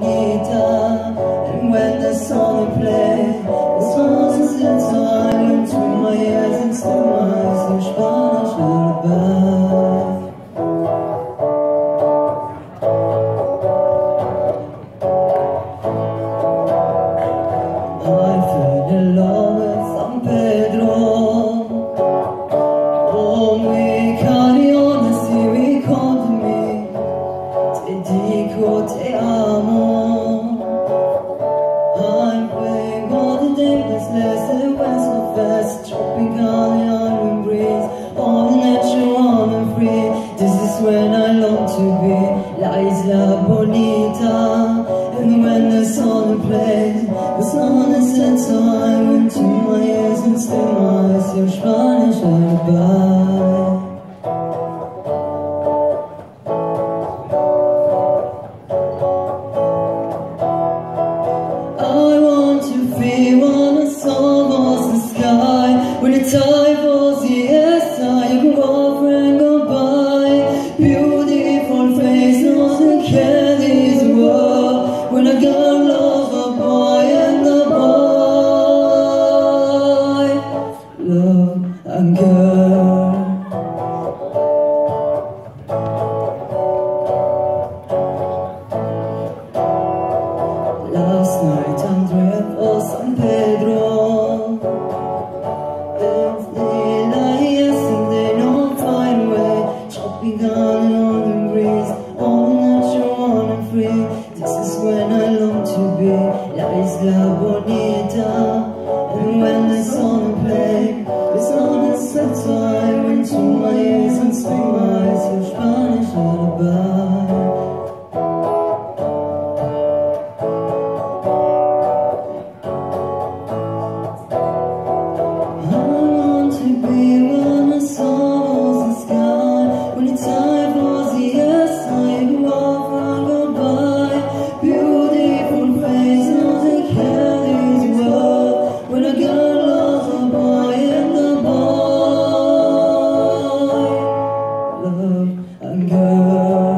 And when the song plays, I'm playing all the days, less and west of fast, dropping on the island breeze, all the natural and free. This is when I long to be, La Isla Bonita. And when the sun plays, tide falls, I walk and Beautiful When a girl loves a boy and boy girl Last night for San Pedro free This is when I long to be. La Isla Bonita ah. love again.